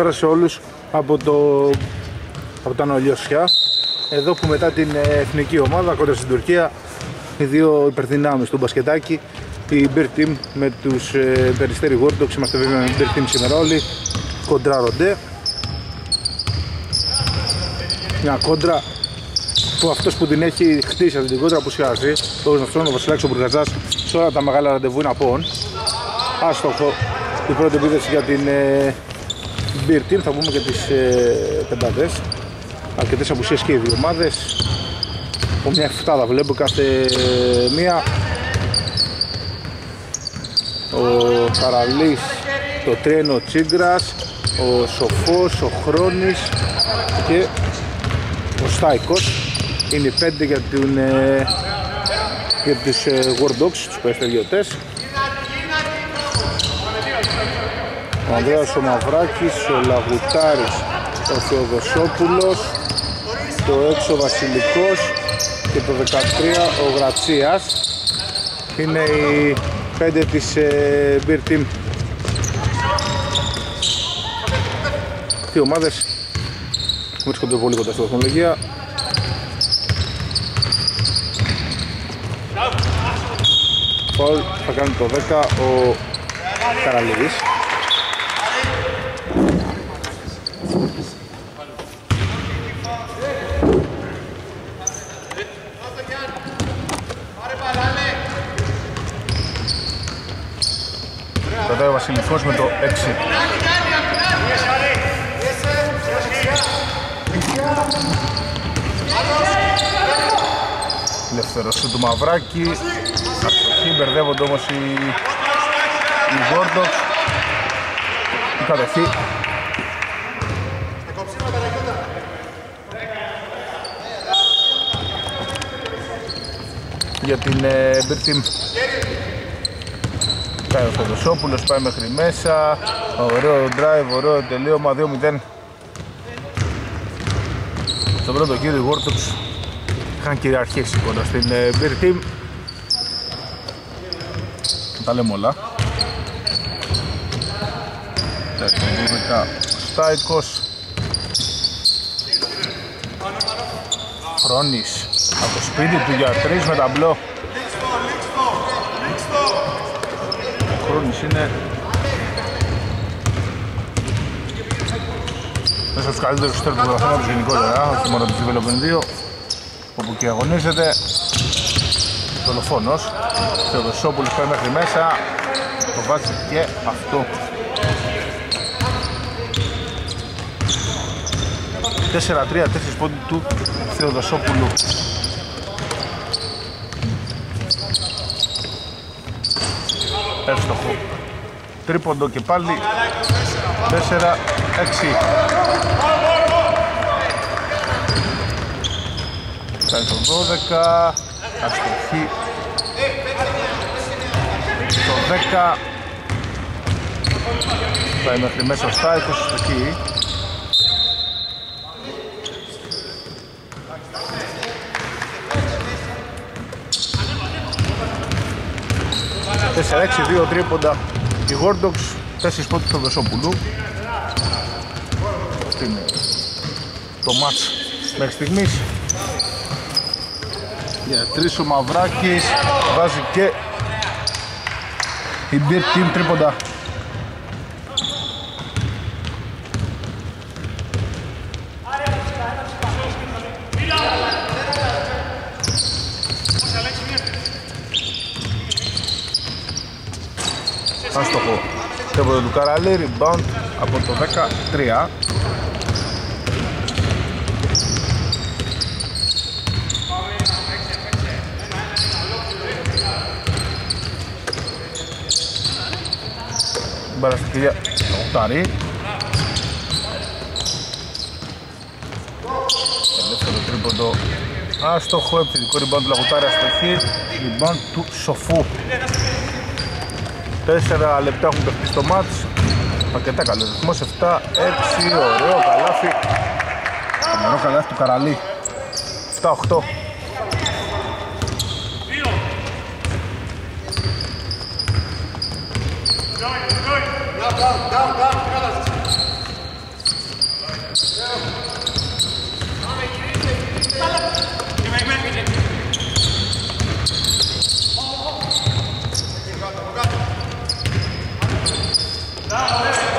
Καλησπέρα σε όλους από, το, από τα Νολιώσια. Εδώ που μετά την εθνική ομάδα κοντά στην Τουρκία οι δύο υπερδυνάμεις του μπασκετάκι η Beer Team με τους ε, Περιστέρι Γόρντοξ είμαστε βέβαια με Beer Team σήμερα όλοι κοντρά ροντέ μια κόντρα που αυτός που την έχει χτίσει αυτή την κόντρα που σιάζει το γνωστό ο Βασιλάκης ο Μπουργαζάς σε όλα τα μεγάλα ραντεβού είναι από άστοχο η πρώτη επίθεση για την ε, Beer Team θα πούμε και τις ε, πεντάδες αρκετές απουσίες και οι δύο ομάδες. Από μια εφτάδα βλέπω κάθε ε, μία. Ο Καραλής το τρένο Τσίγκρας ο Σοφός, ο Χρόνης και ο Στάικος. Είναι οι πέντε για, την, ε, για τους ε, War Dogs, τους ο Ανδρέας ο Μαυράκης, ο Λαγουτάρης, ο Θεοδοσόπουλος το έξω Βασιλικός και το 13 ο Γρατσίας. Είναι οι πέντε της ε, Beer Team. Οι ομάδες βρίσκονται πολύ κοντά στη βαθμολογία. Φαουλ θα κάνει το 10 ο Καραλίδης Κρατάει ο Βασιλικός με το 6 Ελεύθερος του Μαυράκη. Αστοχή μπερδεύονται όμως οι, οι Γόρντοξ Η κατοχή. Για την ε, Team Πάει ο Φωτοσόπουλος, πάει μέχρι μέσα. Ωραίο drive, ωραίο τελείωμα 2-0 Στον πρώτο κύριο οι Γόρτοξ είχαν κυριαρχήσει κοντά στην ε, Beer Team. Τα λέμε όλα. Στάικος. Χρόνης. Από το σπίτι του για τρεις με ταμπλό Χρόνης είναι. Μέσα στους καλύτερους στέρ του προγραμμάτους γενικότερα, όχι μόνο του Development 2 όπου και αγωνίζεται δολοφόνος Θεοδοσόπουλος πάει μέχρι μέσα. Το βάζει και αυτό. 4-3, 4 πόντι του Θεοδοσόπουλου Εύστοχο. Τρίποντο και πάλι. 4-6 Κάνει το 12 Αστοχή. Το 10 Πάει μέχρι μέσα στα 20 αστοχή 4-6-2 τρίποντα. Η Γόρντοξ 4 πόντους του Δεσόπουλου Αυτό είναι το μάτς μέχρι στιγμής. Για τρεις ο Μαυράκης βάζει και η Beer Team τρίποντα Άστοχο τρίποντα του Καραλή, rebound από το 13 μπάλα στη κυρία Οχτάρη Ελεύθερο τρίποντο. Άστοχο, επιθετικό rebound του Λαγουτάρη αστοχή. Rebound του Σοφού 4 λεπτά έχουν παιχτεί στο μάτς. Αρκετά καλός ρυθμός. 7, 6, ωραίο καλάφι ωραίο καλάφι του Καραλή. 7-8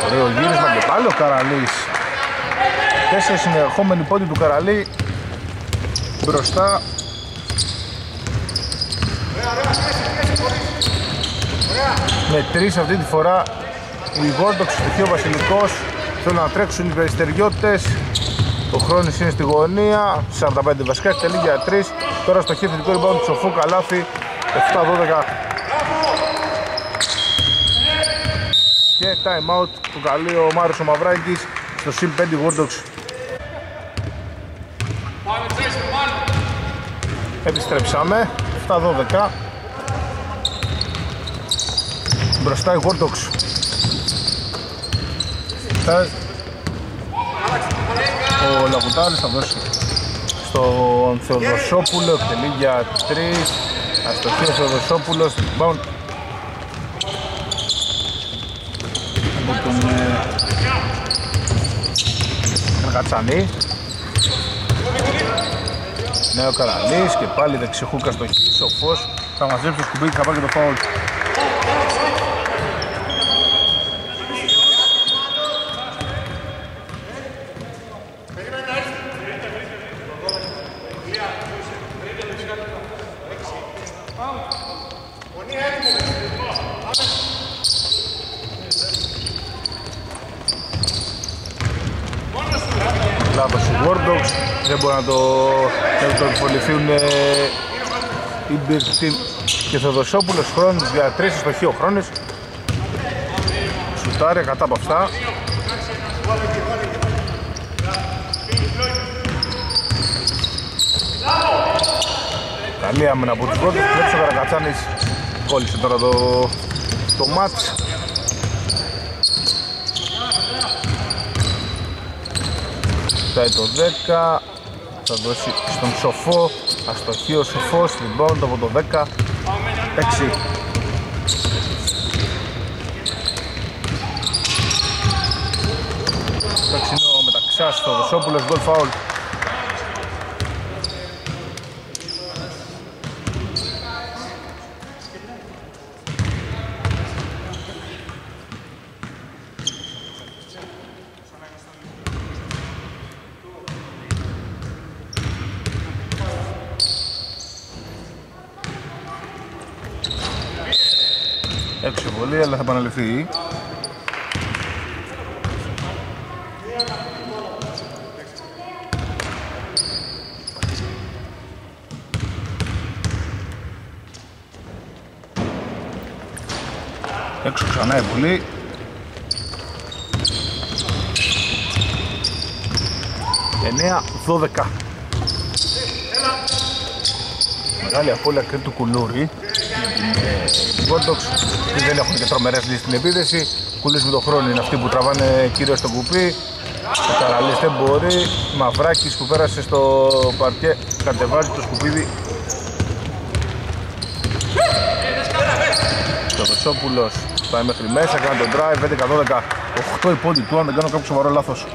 Ωραίο γύρισμα και πάλι ο Καραλής. Τέσσερις συνεχόμενοι πόντι του Καραλή. Μπροστά. Με τρεις αυτή τη φορά. Η Γόρντοξ, ο Βασιλικός. Θέλουν να τρέξουν οι περιστεριώτες. Ο χρόνος είναι στη γωνία. 45 βασικά, τελεί για 3 τώρα στο χέρι του rebound του Σοφού Καλάφη 7-12 και time out που καλεί ο Μάριος ο Μαυράκης στο συν 5 Γόρντοξ Επιστρέψαμε 7-12 Μπροστά η Γόρντοξ Ο Λαγουτάρης θα δώσει στον Θεοδοσόπουλο εκτελεί για 3 Αστοχή ο Θεοδοσόπουλος Bound από τον ε, Καρκατσανή Νέο Καραλής και πάλι δεξιχούκα στο χ, σοφός θα μαζέψει το σκουμπί και θα πάρει και το φάουλ δεν μπορούν να το, να το εκπολυθούν οι Μπιρτίν και Θεοδοσόπουλος χρόνος για τρεις στο χείο χρόνος. Σουτάρει κατά από αυτά. Καλή άμυνα από τους πρώτους, βλέπεις ο Καρακατσάνης κόλλησε τώρα το, το μάτς. Φτάει το 10 θα δώσει στον Σοφό αστοχή ο Σοφός λοιπόν από το 10 6 Ταξινό μεταξάς στο Δοσόπουλος γκολ φάουλ αλλά θα επαναληφθεί. Έξω ξανά η βουλή. Εννέα, δώδεκα. Μεγάλη απώλεια και του κουλούρι για δεν έχουν και τρομερές λύσεις στην επίδεση Κουλής με τον χρόνο είναι αυτοί που τραβάνε κυρίως στο κουπί. Ο Καραλής δεν μπορεί. Μαυράκης που πέρασε στο παρκέ κατεβάζει το σκουπίδι. Το Βεσόπουλος πάει μέχρι μέσα, κάνει τον drive 11-12 8 η πόντι του αν δεν κάνω κάποιο σοβαρό λάθος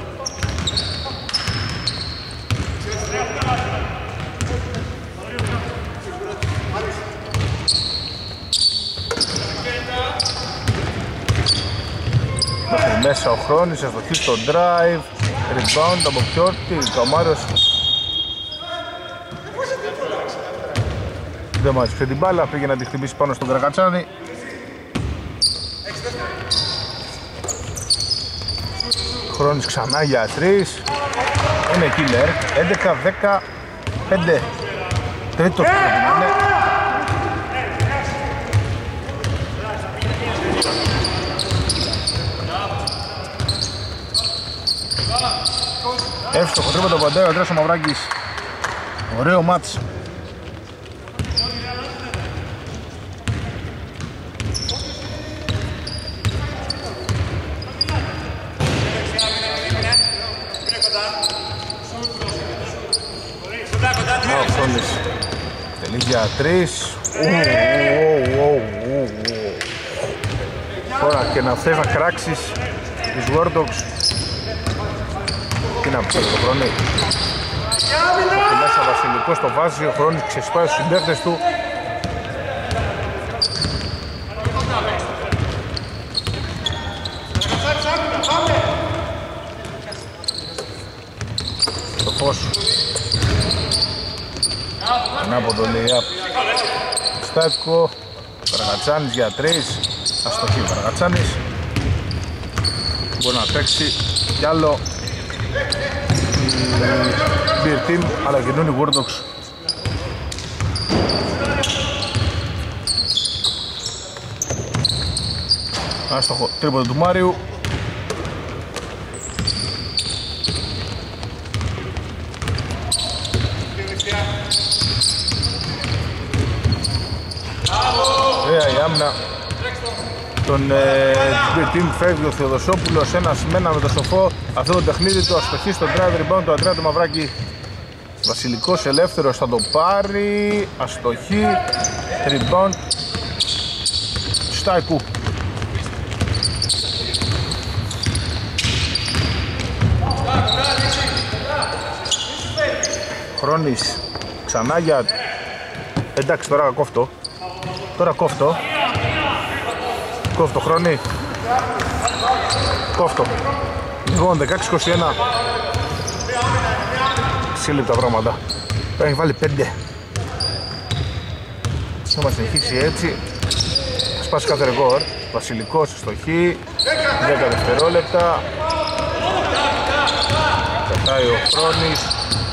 μέσα ο Χρόνης, αστοχή στο drive, rebound από Πιόρτη, ο Μάριος. Δεν μ' άρεσε την μπάλα, πήγε να τη χτυπήσει πάνω στον Καρακατσάνη. Χρόνης ξανά για 3 είναι killer. 11, 10, 5 τρίτος πρέπει να είναι Εύστοχο τρίπο το κοντέ, ο Αντρέας ο Μαυράκης. Ωραίο μάτς. Τελεί για τρεις. Τώρα και να θες να κράξεις τους Wardogs τι να πει το χρόνο. Από μέσα βασιλικό το βάζει, ο χρόνος ξεσπάει στους συμπαίχτες του. Το φως. Ανάποδο λέει απ. Στάκο, Βαργατσάνης για τρεις. Αστοχή Βαργατσάνης. Μπορεί να παίξει κι άλλο Beer Team αλλά κινούν οι Wardogs. Άστοχο τρίποδο του Μάριου. Ωραία η άμυνα τον ε, team φεύγει ο Θεοδοσόπουλος ένας μένα με το σοφό αυτό το τεχνίδι του αστοχή στο drive rebound του Αντρέα του Μαυράκη. Βασιλικός ελεύθερος θα το πάρει. Αστοχή. Rebound. Στάικου. Χρόνης. Ξανά για εντάξει τώρα κόφτω. Τώρα κόφτω. Κόφτω χρόνη. Κόφτω λοιπόν 16-21 σύλληπτα πράγματα έχει βάλει 5 θα μας συνεχίσει έτσι. Σπάσει κάθε ρεκόρ Βασιλικός στο χ. 10 δευτερόλεπτα. Κρατάει ο Χρόνης.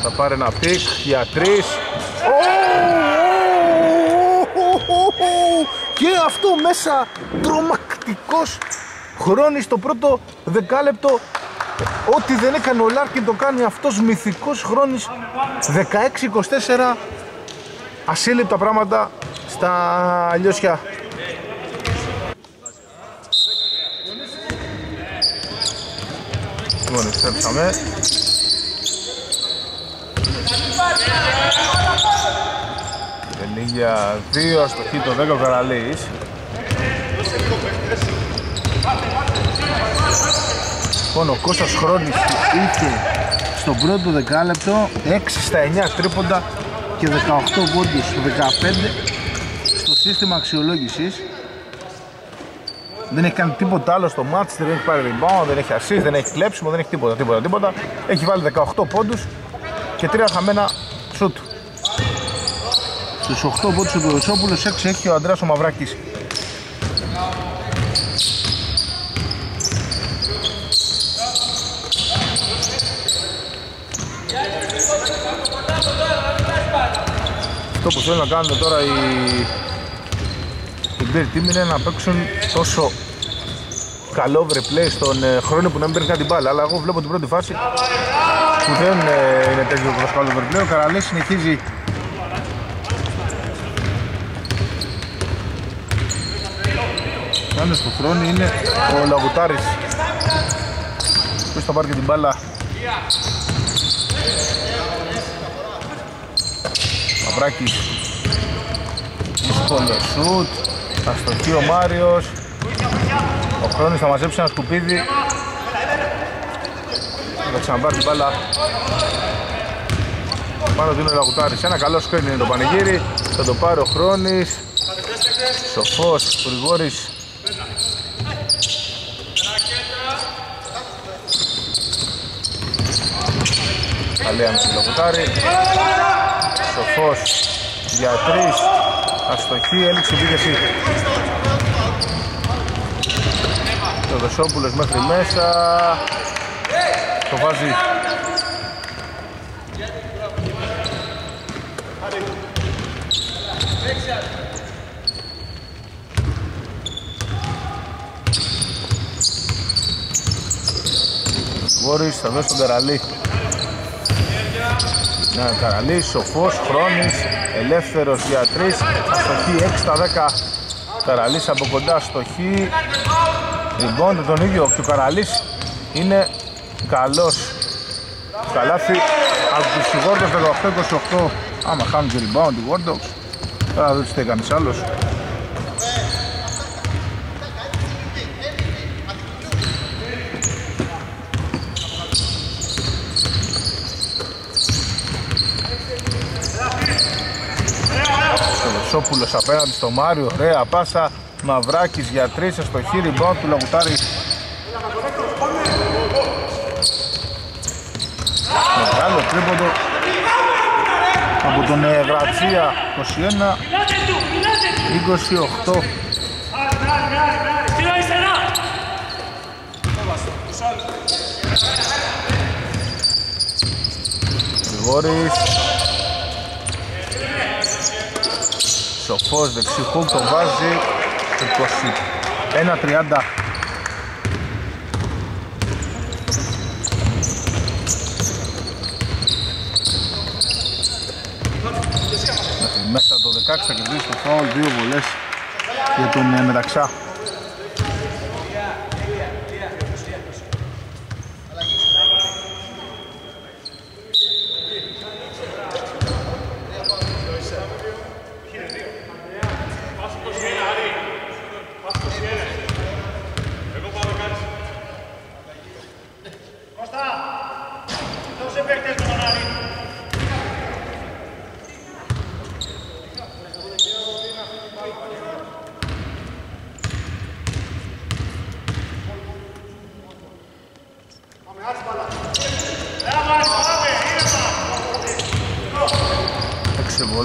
Θα πάρει ένα pick για 3 και αυτό μέσα. Τρομακτικός Χρόνης στο πρώτο δεκάλεπτο Ό,τι δεν έκανε ο Λάρκιν το κάνει αυτός μυθικός Χρόνης. 16-24 ασύλληπτα πράγματα στα Λιόσια. Λοιπόν, επιστρέψαμε. Για 2 αστοχή το 10 ο Καραλής Λοιπόν ο Κώστας Χρόνης είχε στο πρώτο δεκάλεπτο 6 στα 9 τρίποντα και 18 πόντους 15 στο σύστημα αξιολόγησης δεν έχει κάνει τίποτα άλλο στο μάτς, δεν έχει πάρει rebound, δεν έχει assist, δεν έχει κλέψιμο, δεν έχει τίποτα, τίποτα, τίποτα. Έχει βάλει 18 πόντους και 3 χαμένα σουτ. Στους 8 πόντους ο Ποδοσόπουλος, 6 έχει ο Αντρέας ο Μαυράκης. Αυτό που θέλουν να κάνουν τώρα οι οι Bear Team είναι να παίξουν τόσο καλό play στον ε, χρόνο που να μην παίρνει κάτι μπάλα. Αλλά εγώ βλέπω την πρώτη φάση που δεν ε, είναι τέτοιο καλό overplay ο Καραλής συνεχίζει. Κάνες του χρόνου είναι ο Λαγουτάρης. Ποιος θα πάρει και την μπάλα Μαυράκης Δύσκολο σούτ Αστοχή ο Μάριος. Ο Χρόνης θα μαζέψει ένα σκουπίδι. Θα ξαναπάρει την μπάλα. Πάνω του είναι ο Λαγουτάρης Ένα καλό σκριν είναι το πανηγύρι. Θα το πάρει ο Χρόνης. Σοφός, Γρηγόρης. Καλή άμεση Λαγουτάρη Σοφός για τρεις Αστοχή, έληξε επίθεση Το Δεσόπουλος μέχρι μέσα. Το βάζει. Βόρης θα δώσει τον Καραλή ναι, Καραλής, Σοφός, Χρόνης, Ελεύθερος για 3, αστοχή 6 στα 10 Καραλής από κοντά αστοχή Λοιπόν, τον ίδιο και ο Καραλής είναι καλός. Καλάθι από τους Γόρντος 18-28 άμα χάνουν και rebound οι Γόρντος τώρα δεν τους τι κανείς άλλος Χρυσόπουλος απέναντι στο Μάριο, ωραία πάσα Μαυράκης για τρεις στο χείρι μπρον του Λαγουτάρη. Μεγάλο τρίποντο. Από από τον ε, Γρατσία 21 28 Γρηγόρης Σοφός δεξιχούκ το βάζει 21-30 Μέσα το 16 θα κερδίσει το φάουλ, δύο βολές για τον ε, Μεταξά.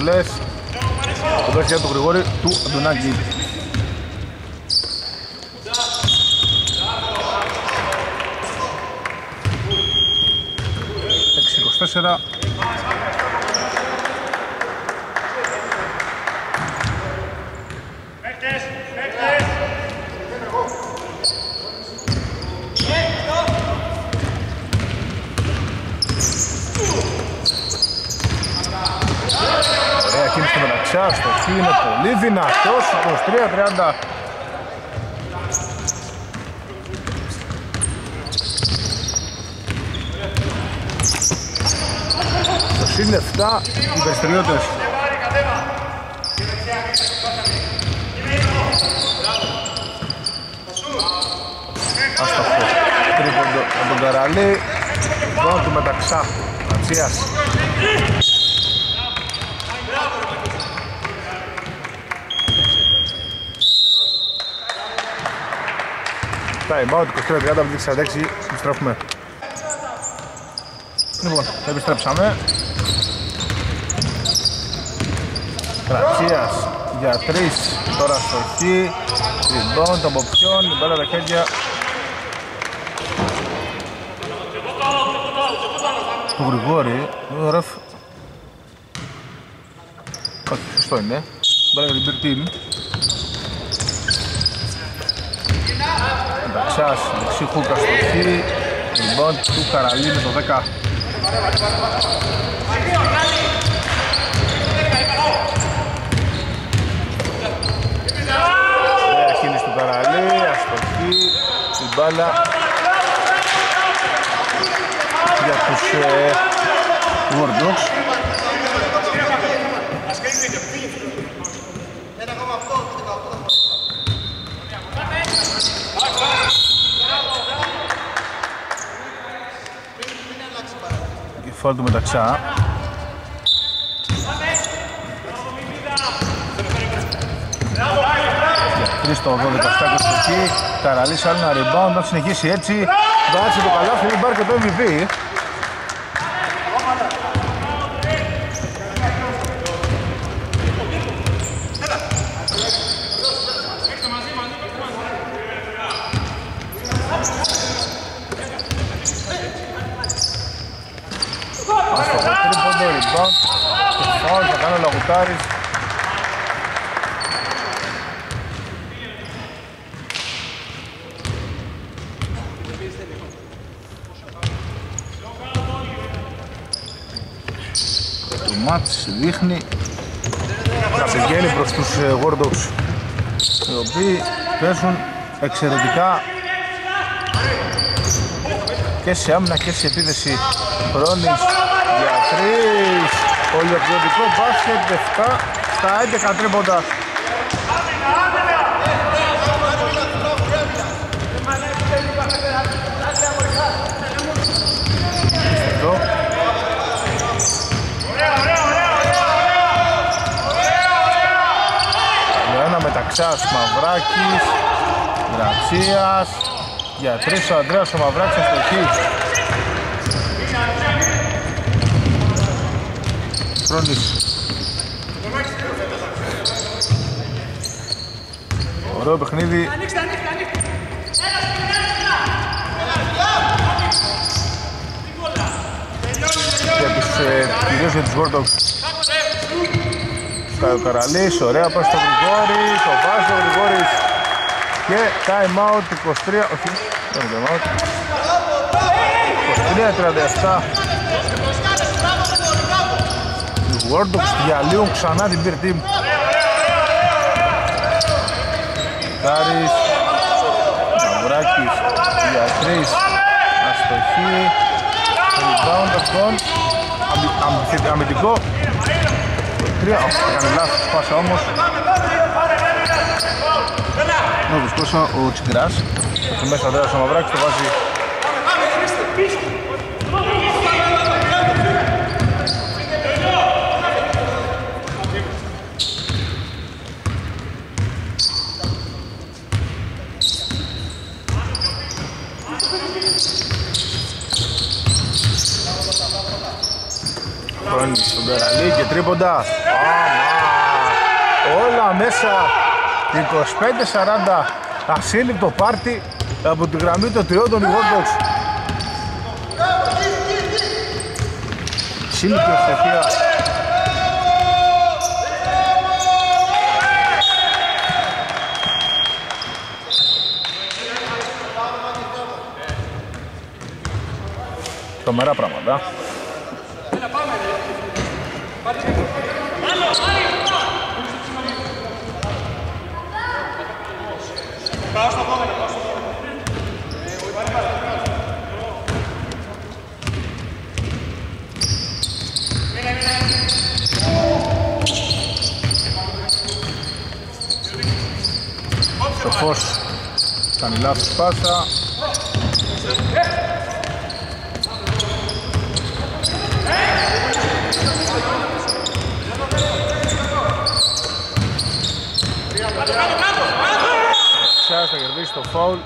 Έξι βολές. Το δέχεια του Γρηγόρη του Αντωνάκη. Έξι 24. Ωραία κίνηση του Μεταξιά, στο χ είναι πολύ δυνατός, 23-30. Το συν 7 οι περιστηριώτες. Άστοχο τρίποντο από τον Καραλή, μόνο του Μεταξά, Ατσίας. Time out, 23-30 από τη 46, επιστρέφουμε. Λοιπόν, επιστρέψαμε. Κρατσίας για 3, τώρα στο χ. Rebound από ποιον, η μπάλα τα χέρια. Του Γρηγόρη, ο ρεφ. Όχι, σωστό είναι. Μπάλα για την Big Team. Νταξάς, δεξί χούκα στο χ Rebound του Καραλίνη το 10 Ωραία κίνηση του Καραλή, αστοχή Η μπάλα. Για τους ε, War Dogs και φάουλ του μεταξά. Τρεις στο 12 στάκος στο εκεί, Καραλής άλλο ένα rebound, να συνεχίσει έτσι, βάζει το καλάθι, μην πάρει και το MVP. Στο τρίποντο, rebound, και φάουλ, θα κάνει ο Λαγουτάρης. Το μάτς δείχνει να πηγαίνει προς τους ε, Gordox οι οποίοι παίζουν εξαιρετικά και σε άμυνα και σε επίδεση Χρόνης για τρεις Ολοκληρωτικό μπάσκετ 7 στα 11 τρίποντα. Εδώ. Για ένα μεταξάς Μαυράκης Γρατσίας Για τρεις ο Ανδρέας ο Μαυράκης αστοχή Χρόνης. Ωραίο παιχνίδι. Για τους, ε, κυρίως για τους Gordox. Ο Καραλής, ωραία πας στο Γρηγόρη, το βάζει ο Γρηγόρης και time out 23, όχι, δεν είναι time out. 23-37. Οι Gordox διαλύουν ξανά την Beer Team. Κάρης, Μαυράκης, για τρεις, αστοχή, rebound αυτόν, Αμυ- αμυντικό, το τρία, όχι, έκανε λάθος πάσα όμως. Νόβος πάσα ο Τσιγκράς, και μέσα ο Ανδρέας ο Μαυράκης το βάζει Χρόνης στον Τεραλή και τρίποντα. Άμα. Όλα μέσα. 25-40. Ασύλληπτο πάρτι από τη γραμμή των τριών των Ιγόρτοξ. Ασύλληπτη ευτυχία. Τρομερά πράγματα. Το φως κάνει λάθος πάσα Cristofol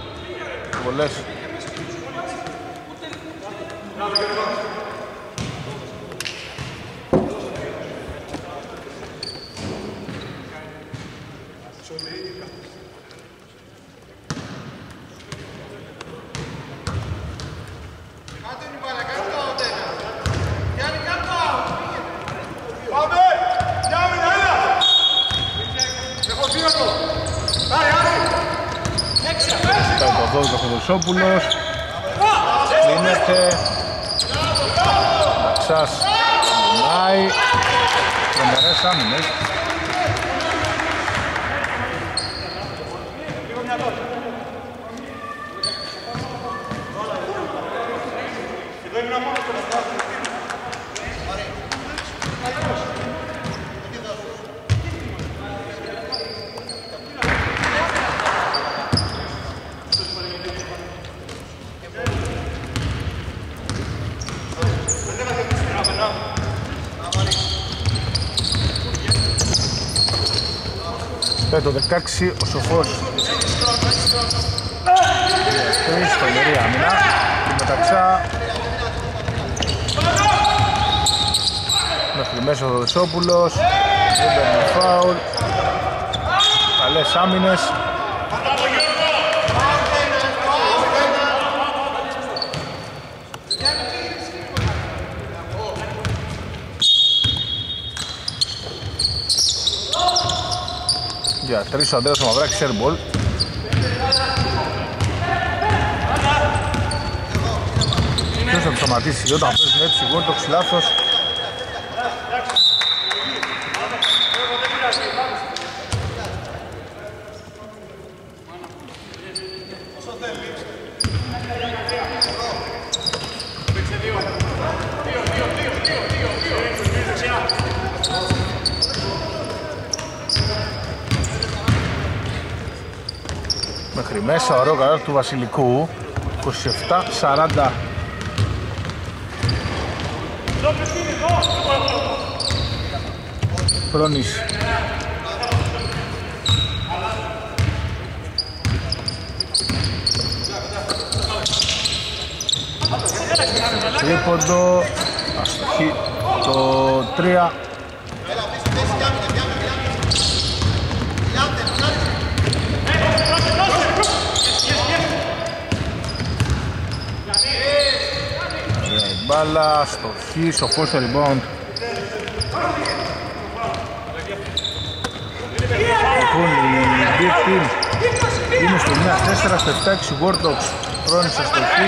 Ε, το 16 ο Σοφός. Τρεις, φοβερή άμυνα. Και μεταξά Μέχρι μέσα ο Δεσόπουλος Δεν παίρνει φάουλ. Καλές άμυνες τρεις ο Αντρέας ο Μαυράκης airball Ποιος θα το σταματήσει όταν παίζουν έτσι γκολ το ξυλάθος Μέχρι μέσα ωραίο καλό του Βασιλικού. 27-40 Χρόνης Τρίποντο Αστοχή το 3 μπάλα στο χ, σοφό στο rebound. Λοιπόν, η Big Team είναι στο 1-4, στο 7-6 Wardox φρόνησε στο χ.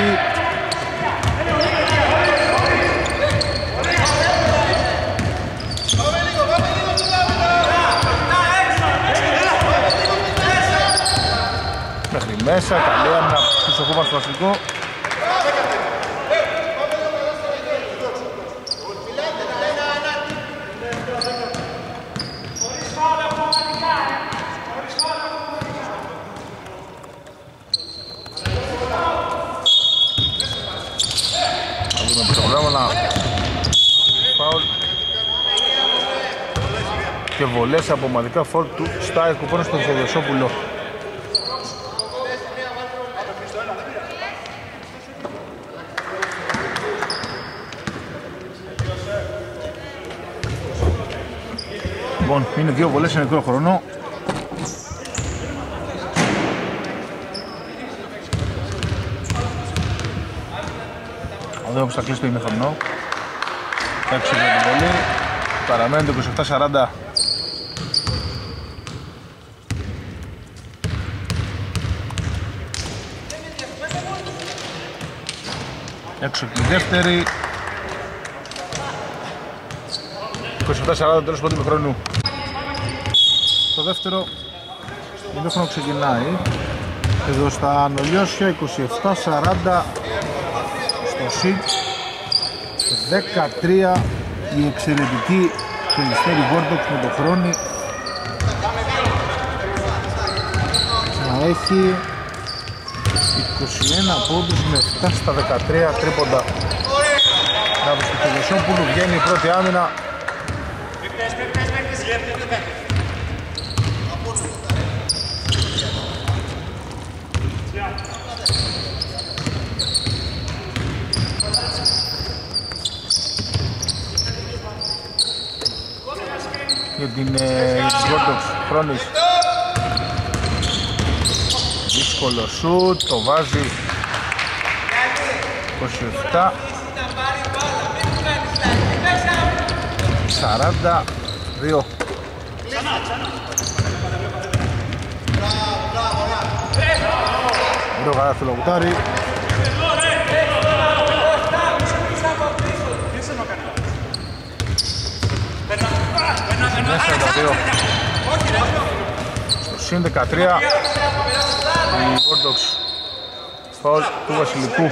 Μέχρι μέσα, καλή άμυνα πίσω κόμμα στο αστικό. Και βολές από ομαδικά φόρ του Στάιρ που στον Θεοδοσόπουλο. Λοιπόν, είναι δύο βολές σε νεκρό χρόνο. Εδώ όπως θα κλείσει το ημιχρονό. Έξω για την βολή. Παραμένει το 27-40 έξω τη δεύτερη. 27-40 τέλος πρώτου χρόνου. Το δεύτερο ημίχρονο ξεκινάει. Εδώ στα Νολιώσια 27-40 στο ΣΥΤ. 13 η εξαιρετική Περιστέρη Βόρτοξ με το χρόνο. Να έχει 21 πόντους με 7 στα 13 τρίποντα. Να στο Κελεσόπουλου βγαίνει η πρώτη άμυνα. για την Βόρτοξ Χρόνης δύσκολο σουτ, το βάζει 27 42 Ωραίο καλά στο λογουτάρι Μέσα τα δύο. Στο συν 13 η Βόρτοξ φαουλ του Βασιλικού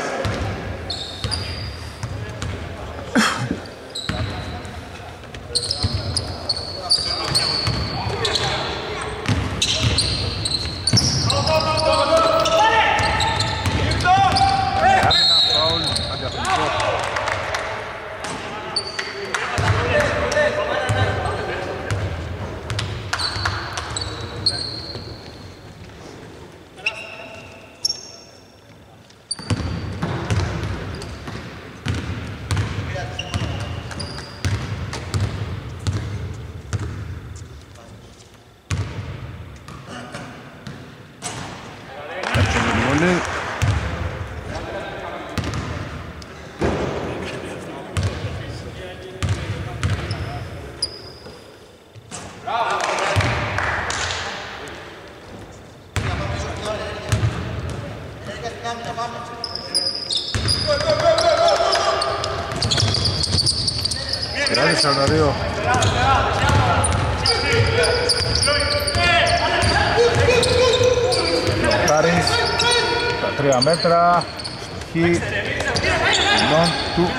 μέτρα. Στο χ του.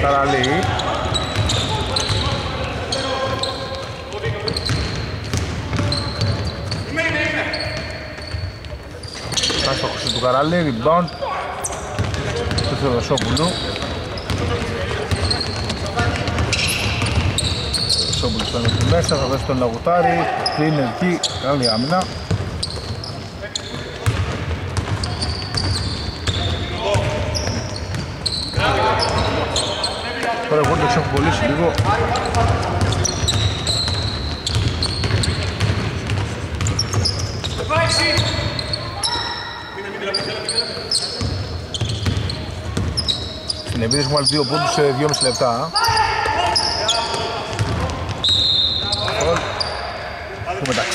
Καραλή. Άστοχος του Καραλή, rebound. Του Θεοδοσόπουλου Θεοδοσόπουλος θα μέσα, θα δώσει τον Λαγουτάρη, κλείνει εκεί, καλή άμυνα Τώρα εγώ το έχω κολλήσει λίγο. Συνεπίδης μου βάλει δύο πόντους σε 2,5 λεπτά.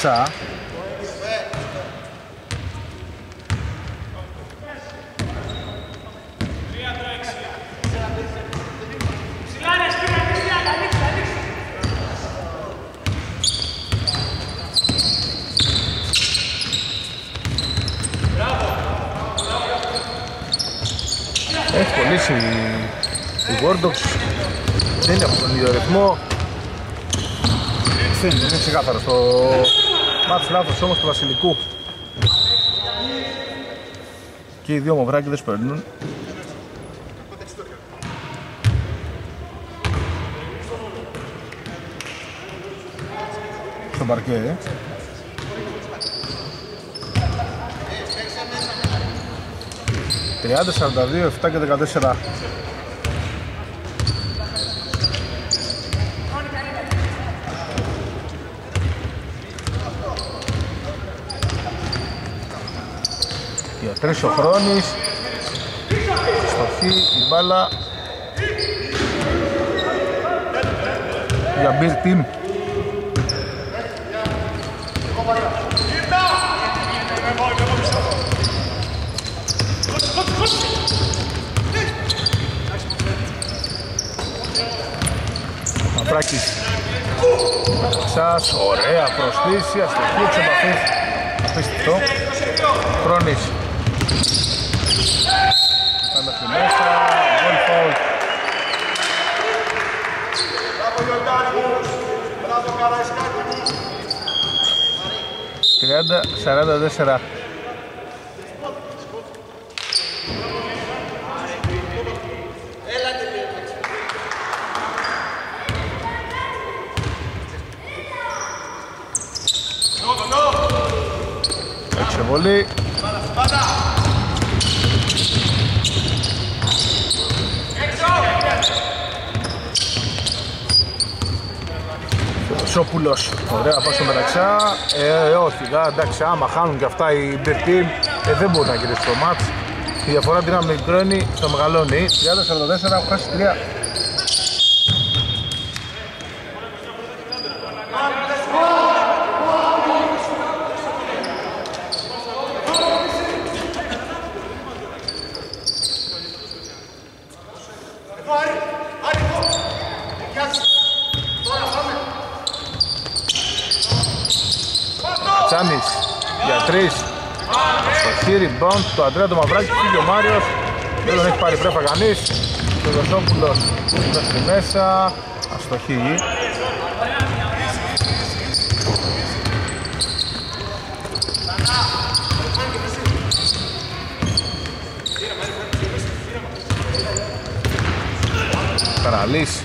Του μεταξά. Έχει κολλήσει η Gordox δεν είναι από τον ίδιο ρυθμό φαίνεται, είναι ξεκάθαρο στο μάτς λάθος όμως του Βασιλικού. Και οι δύο μοβράκιδες παίρνουν στο παρκέ 30, 42, 7 και 14. Τρεις ο Χρόνης. Στοχή, η μπάλα. Για Beer Team Μαυράκης. Σας, ωραία προσθήση, αστοχή, εξ επαφής Απίστευτο Χρόνης 30-44. Πολύ Σόπουλος, ωραία πάω στο μεταξά, ε, όχι, δα, εντάξει, άμα χάνουν και αυτά οι Μπερτίν, ε, δεν μπορεί να γυρίσει το μάτς. Η διαφορά την μικρώνει στο μεγαλώνει, 30-44, έχω χάσει 3 rebound του Αντρέα του Μαυράκη, φύγει ο Μάριος. Δεν τον έχει πάρει πρέφα κανείς. Ο Δοσόπουλος μέχρι μέσα. Αστοχή. Καραλής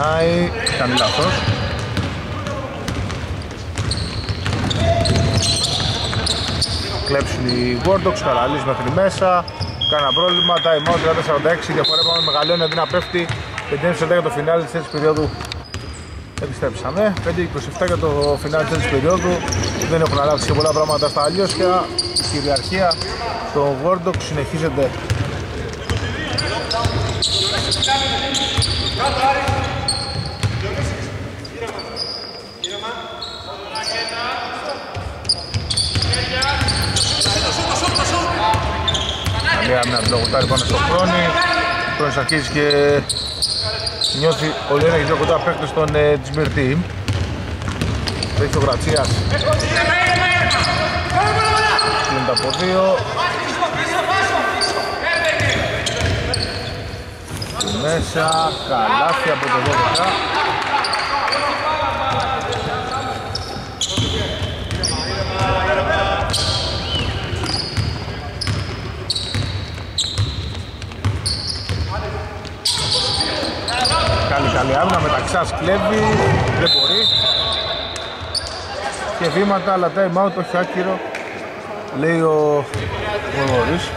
γυρνάει, κάνει λάθος κλέψουν οι Gordox, Καραλής μέχρι μέσα Κάνα πρόβλημα, time out 30-46, διαφορά πάμε μεγαλώνει αντί να πέφτει 5-10 για το φινάλι της τέτοιης περίοδου. Επιστρέψαμε, 5-27 για το φινάλι της τέτοιης περίοδου. Δεν έχουν αλλάξει και πολλά πράγματα στα αλλιώσια. Η κυριαρχία των Gordox συνεχίζεται Καλή άμυνα του Λογουτάρη πάνω στο Χρόνι. Ο Χρόνης αρχίζει και νιώθει ότι δεν έχει δύο κοντά παίκτες στον ε, Τζιμίρ Team. Έχει ο Γρατσίας. Κλείνεται από δύο. Μέσα, καλάθι από το 12. Καλή καλή άμυνα, μεταξάς κλέβει, δεν μπορεί. Και βήματα, αλλά time out, όχι άκυρο, λέει ο Βορβορής.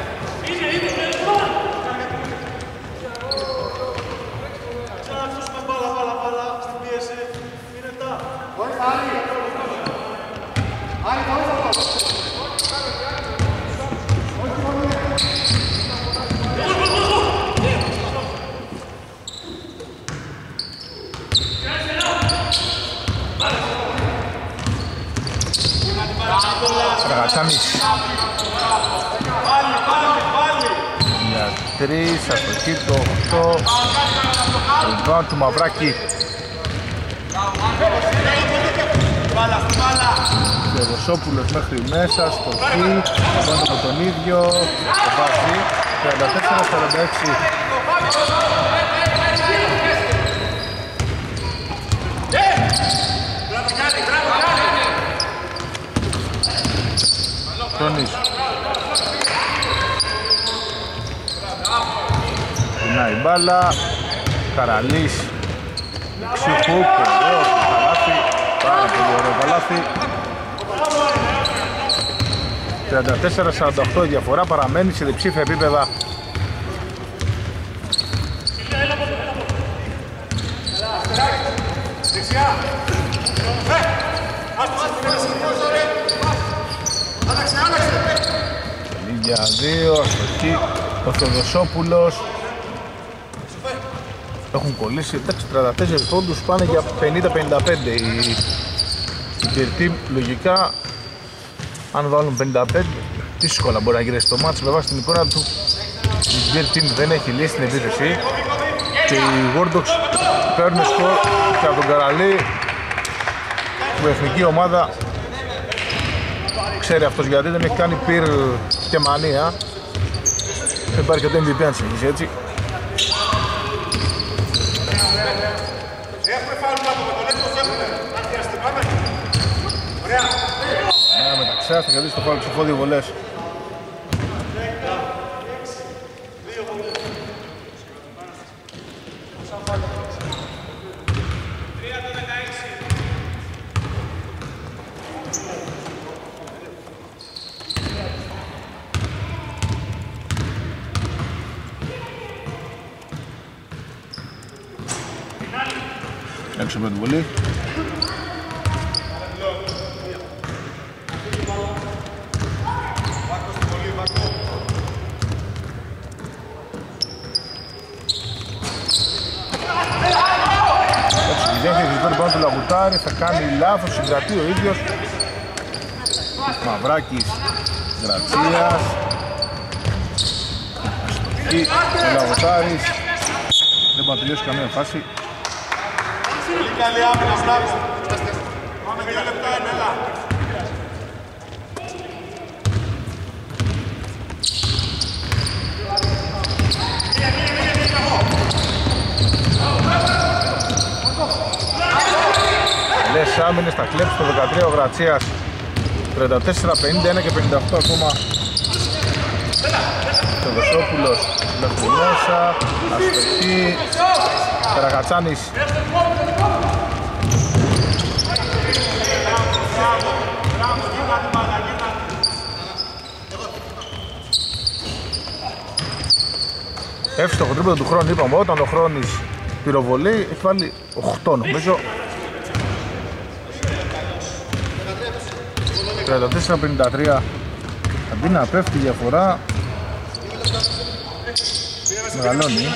3, αστοχή το 8. Rebound του Μαυράκη. Θεοδοσόπουλος μέχρι μέσα, στο χ, πάνω από τον ίδιο, το βάζει, 34-46. Τόνις. Πινάει μπάλα, Καραλής, δεξί χουκ, ωραίο, καλάθι, πάρα πολύ ωραίο καλάθι. 34-48 διαφορά παραμένει σε διψήφια επίπεδα για δύο, αστοχή, ο Θεοδοσόπουλος έχουν κολλήσει, εντάξει 34 πόντους πάνε για 50-55 η, η λογικά αν βάλουν 55 δύσκολα μπορεί να γυρίσει το μάτς. Με βάση την εικόνα του η Beer Team δεν έχει λύσει την επίθεση. Και οι Wardogs παίρνουν σκορ και από τον Καραλή που η εθνική ομάδα ξέρει αυτός γιατί δεν έχει κάνει πυρ και μανία. Δεν υπάρχει και το MVP αν συνεχίσει έτσι Ωραία, μεταξύ θα κρατήσει το φάουλ ψηφόδιο βολές έξω από την βολή. πάνω του Λαγουτάρη, θα κάνει λάθος, συγκρατεί ο ίδιος Μαυράκης, Γρατσίας ο Λαγουτάρης δεν μπορεί να τελειώσει καμία φάση Πολύ καλή άμυνα, μπράβο. Πάμε δύο λεπτά, έλα. Λες άμυνες, θα κλέψεις το 13 ο Γρατσίας. 34, 51 και 58 ακόμα. Το Δεσόπουλος μέχρι μέσα. Αστοχή. Καραγατσάνης. Εύστοχο τρίποντο του χρόνου είπαμε. Όταν ο Χρόνης πυροβολεί έχει βάλει 8 νομίζω 34-53 αντί να πέφτει η διαφορά μεγαλώνει.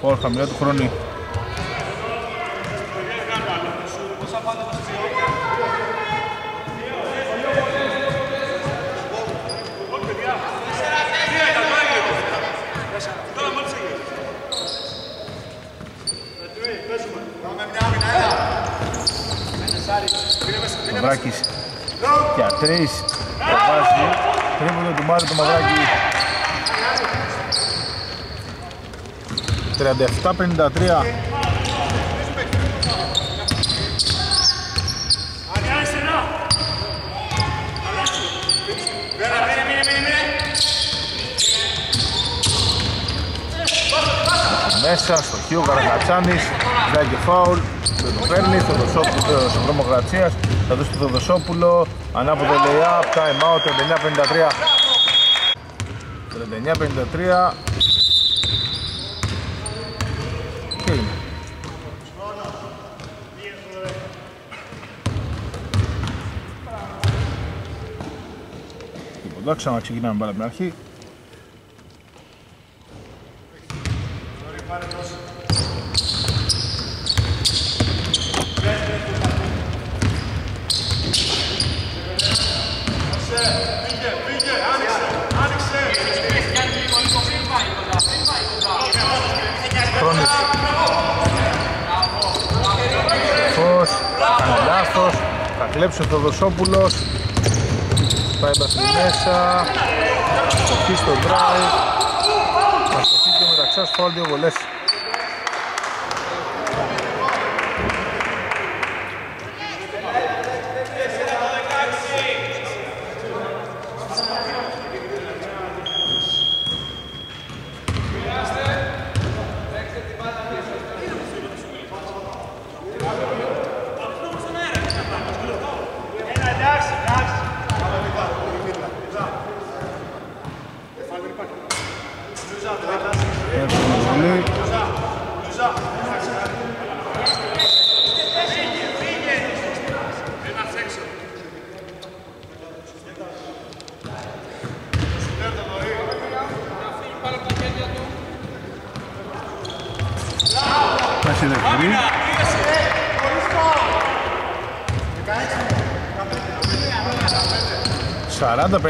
Φόρ χαμηλά του χρόνου 3 το βάζει. Του Μάρου το Μαυράκη. 37-53. Μέσα στο χείο Καρακατσάνης, και φάουλ, το παίρνει, στο δοσόπ του θα δώσει το Θεοδοσόπουλο, ανάποδο lay-up, time out, 39-53 39-53 Τι είναι; Λοιπόν, ξαναξεκινάμε πάλι από την αρχή κλέψει ο Θοδοσόπουλος πάει μπας μέσα. Αστοχή στο drive. Αστοχή και μεταξάς φάουλ δύο βολές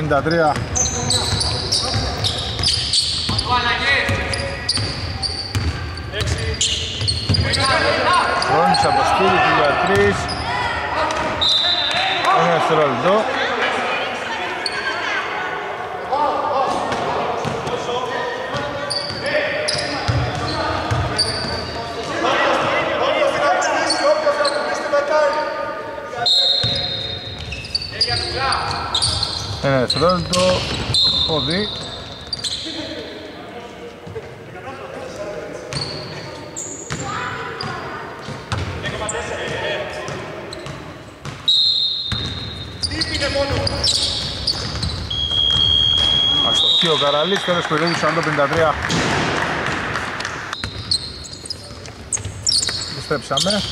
Σαράντα, πενήντα τρία. Χρόνης από το σπίτι του για τρεις. Ένα δευτερόλεπτο. Ένα δευτερόλεπτο. Πόδι. Αστοχή ο Καραλής, τέλος περίοδου 40-53. Επιστρέψαμε.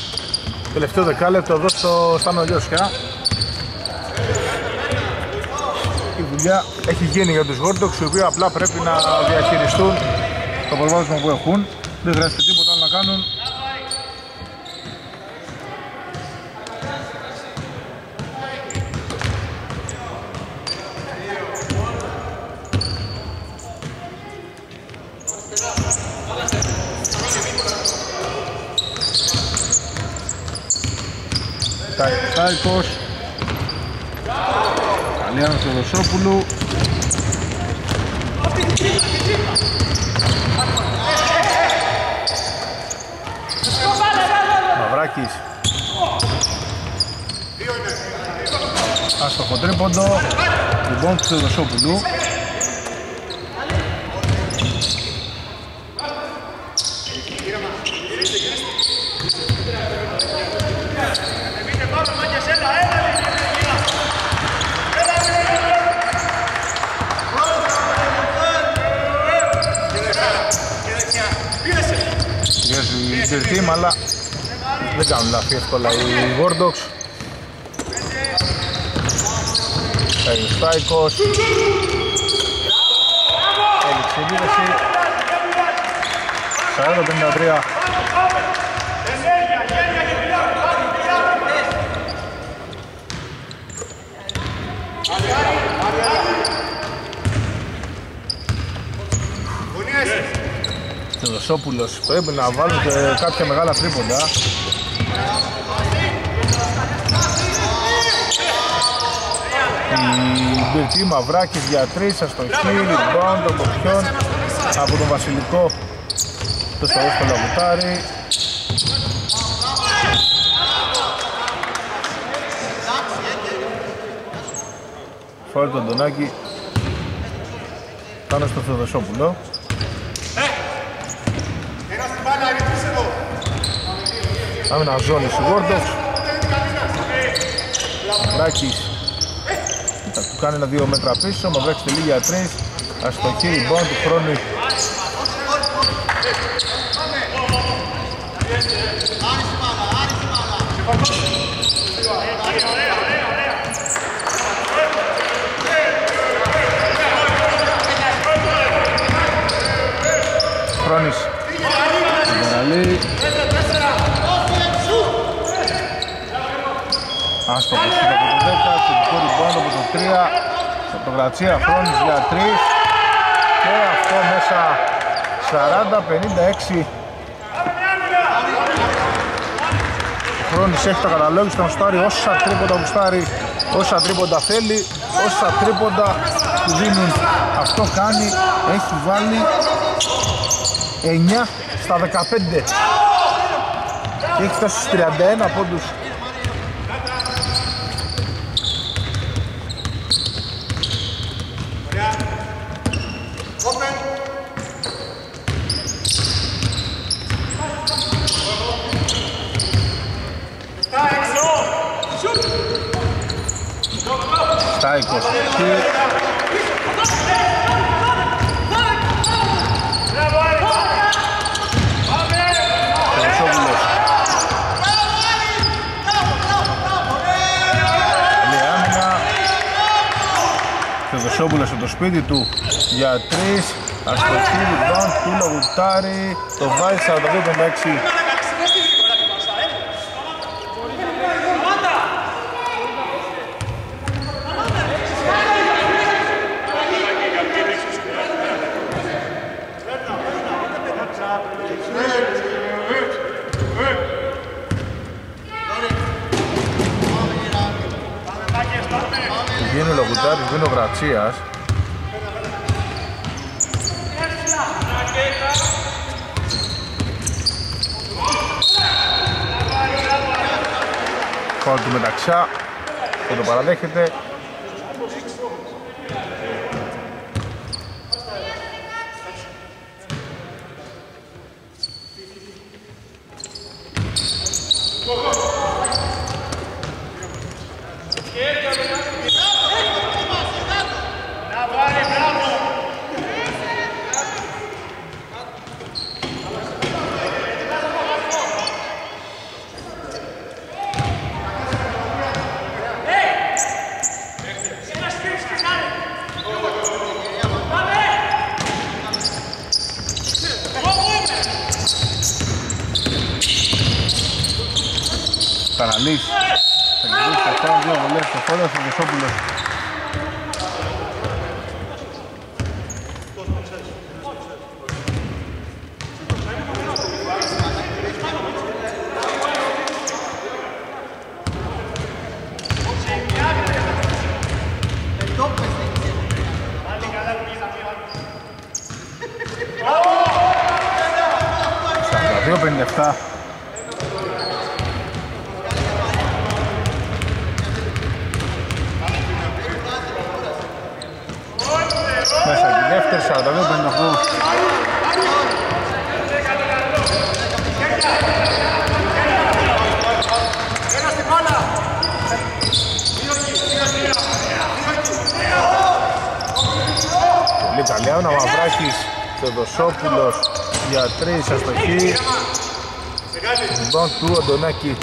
Τελευταίο δεκάλεπτο εδώ στο Στάνο Λιώσια. Η δουλειά έχει γίνει για τους Γόρντοξ, οι οποίοι απλά πρέπει να διαχειριστούν το προβάδισμα που έχουν. Δεν χρειάζεται τίποτα άλλο να κάνουν. Τάικος Καλή άνω στο Δοσόπουλου Μαυράκης Άστοχο τρίποντο Λοιπόν του Δοσόπουλου Dream Team αλλά δεν κάνουν λάθη εύκολα οι Gordox Παίρνει Στάικος. Έλειξε η επίδεση 40-53 Θεοδοσόπουλος. Πρέπει να βάλουν και κάποια μεγάλα τρίποντα. Η Μπυρτή Μαυράκης για τρεις αστοχή, rebound από ποιον από τον Βασιλικό το στο εύκολο βουτάρι Φάουλ τον Ντονάκη. Πάνω στο Θεοδοσόπουλο Άμυνα ζώνη του Γόρντοφ Ράκης θα του κάνει ένα δύο μέτρα πίσω Μαυράκης τελεί για τρεις. Αστοχή ριμπόν του χρόνου Χρόνης Γεραλή Άστοχος από το 10, θετικό ριμπόντ από το 3 από το Γρατσία Χρόνης για 3 και αυτό μέσα 40-56 Σοφρόνης έχει τα καταλόγιστα να στάρει όσα τρίποντα γουστάρει, όσα τρίποντα θέλει, όσα τρίποντα του δίνουν. Αυτό κάνει, έχει βάλει 9 στα 15 και έχει φτάσει στους 31 πόντους Στα 20 Θεοδοσόπουλος. Καλή άμυνα. Θεοδοσόπουλος από το σπίτι του για τρεις. Αστοχή, λοιπόν, του Λογουτάρη. Το βάζει 42-56. Βγαίνει ο Λογουτάρης, βγαίνει ο Γρατσίας. Φάουλ του μεταξιά και το παραδέχεται. Καραλής. Θα κερδίσει το χώρο, δύο βολές στο χώρο, ο Βεσόπουλος. Σαράντα δύο πενήντα εφτά. Μέσα τη δεύτερη, 42-58. Πολύ καλή άμυνα, Μαυράκης, Θεοδοσόπουλος για τρεις αστοχή. Λοιπόν του Αντωνάκη.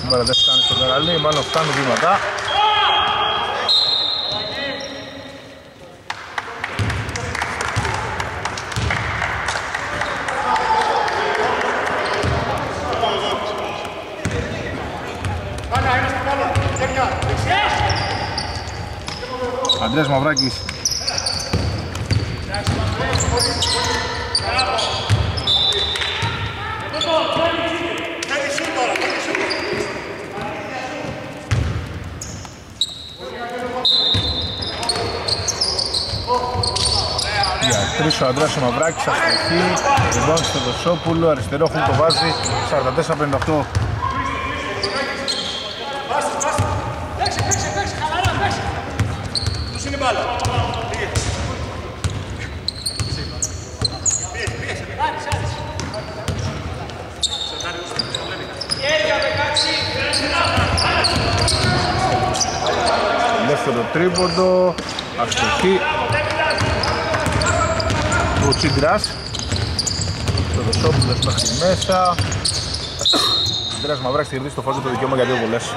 Σήμερα δεν φτάνει στο καραλί, μάλλον φτάνουν βήματα. Αντρέας Μαυράκης. Για τρεις ο Αντρέας ο Μαυράκης αστοχή Ριμπάν στο Δοσόπουλο αριστερό χουν το βάζει 44-58 Δεύτερο τρίποντο. Αστοχή Ο Τσιντράς. Το Δοσόπουλος μέχρι μέσα. Τσιντράς Μαυράκης κερδίσει το φάζο το δικαίωμα για δύο βολές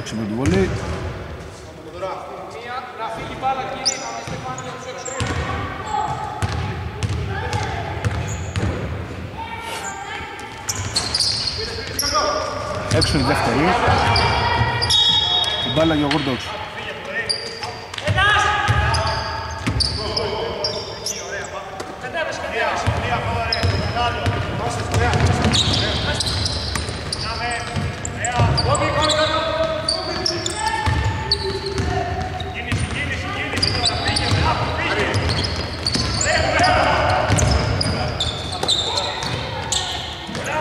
Έξω με την βολή. Έξω η δεύτερη. Την μπάλα για ο Γουρντόξ.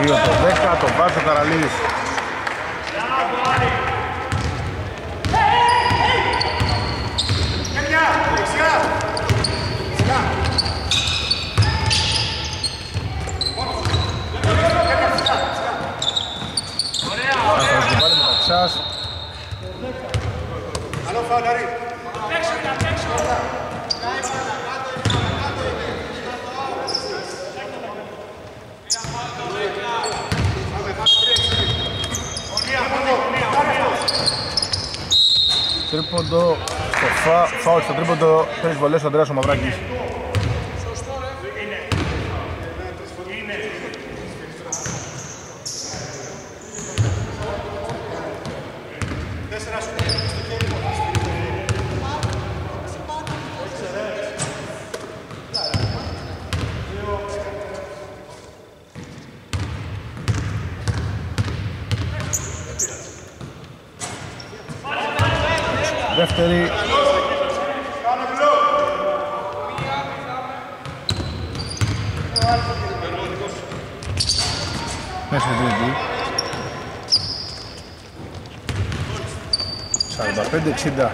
Δύο το 10, το Τρίποντο, στο φα, φάουλ στο τρίποντο, τρεις βολές ο Ανδρέας ο Μαυράκης. Δεύτερη. Μέσα στην τρίτη. 45-60.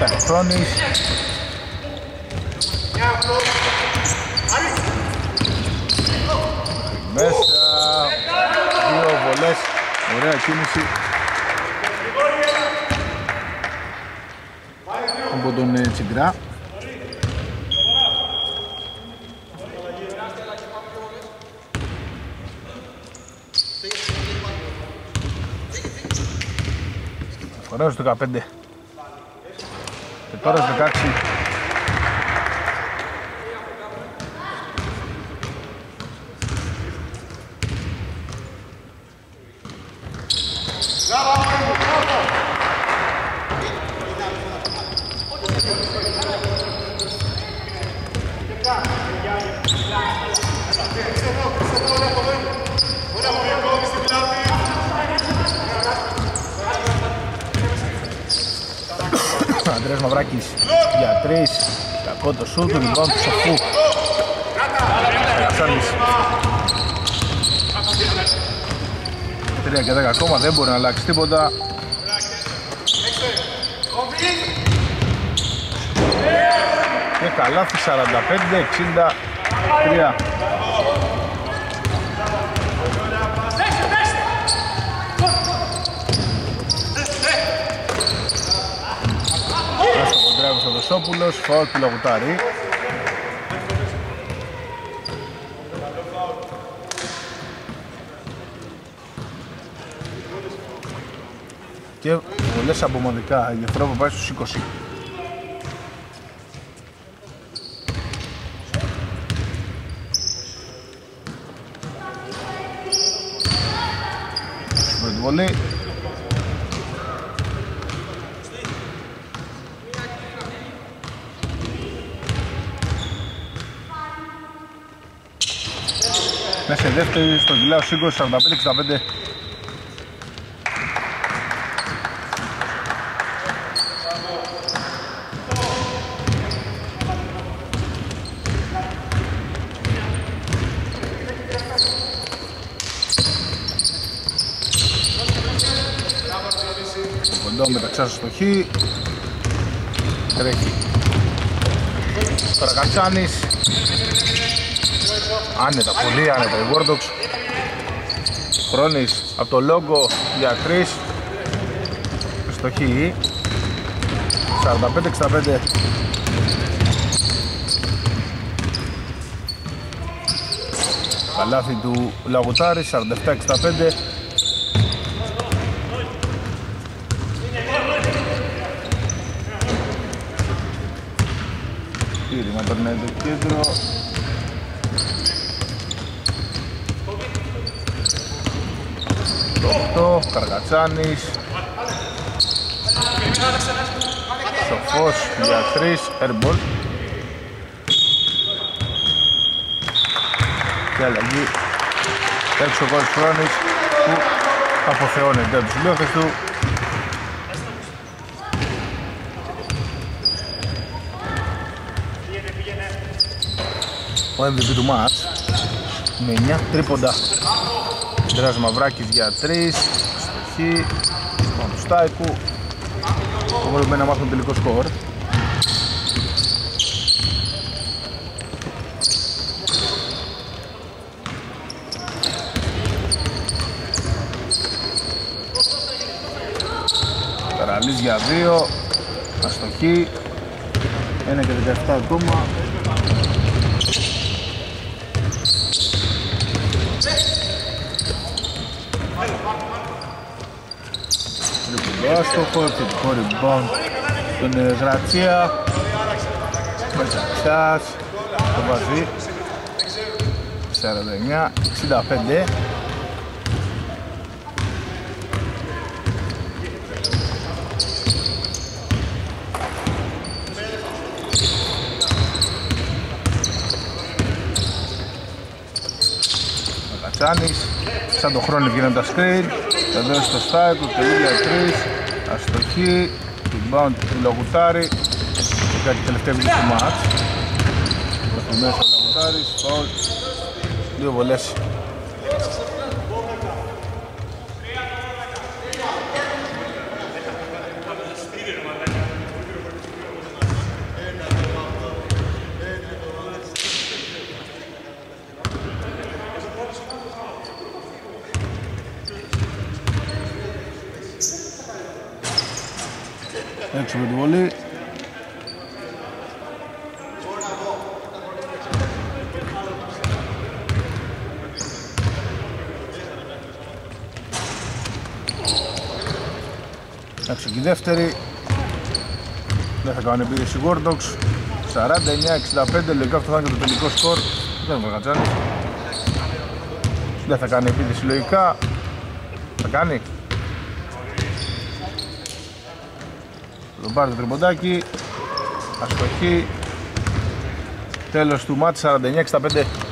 Ταχυφρόνης. Μέσα. Δύο βολές. Ωραία κίνηση. Από τον ε, Τσιγκρά. Ωραίος 15. Και τώρα στις 16. Ανδρέας Μαυράκης για τρεις κακό το σούτ, το λοιπόν του Σοφού Αξάνης 3 και 10 ακόμα δεν μπορεί να αλλάξει τίποτα. Και καλάθι 45-63 Ντράγος Αδοσόπουλος, φάουλ του Λαγουτάρη. Και βολές απομονικά, η διαφορά που πάει στους 20. Με Μέσα η δεύτερη στο Γιλάο Σύγκος 45-65 Κοντό μεταξά στο χ. Τρέχει. Καρακατσάνης Άνετα, πολύ άνετα. Η Wardox Χρόνης από το λόγο για τρεις Στο χ 45-65 Καλάθι του Λαγουτάρη 47-65 Κύριμα περνάει το κέντρο Το 8, Καργατσάνης Σοφός για 3, airball. Και αλλαγή. Έξω ο Κόρης Χρόνης που αποθεώνεται από τους λιώθες του. Ο MVP του μάτς με 9 τρίποντα. Ντράς Μαυράκης για 3 στοχή του Στάικου. Μπορούμε να μάθουμε τελικό σκορ. Καραλής για 2 αστοχή. 1 και 17 ακόμα άστοχο, επιθετικό rebound τον Γρατσία Μεταξιάς το βάζει 49, 65 Κατσάνης σαν το χρόνο βγαίνουν τα screen θα δώσει στο style του τελεία 3 αστοχή rebound του Λογουτάρη και κάτι τελευταία βήση του μάτς προς μέσα ο Λογουτάρης foul δύο βολές έξω με τη βολή. Έξω και η δεύτερη. Δεν θα κάνω επίδεση Γόρντοξ. 49-65, λογικά αυτό θα είναι και το τελικό σκορ. Δεν μου γατζάνει. Δεν θα κάνει επίδεση λογικά. Θα κάνει. τον πάρει το τριμποντάκι αστοχή τέλος του μάτς 49-65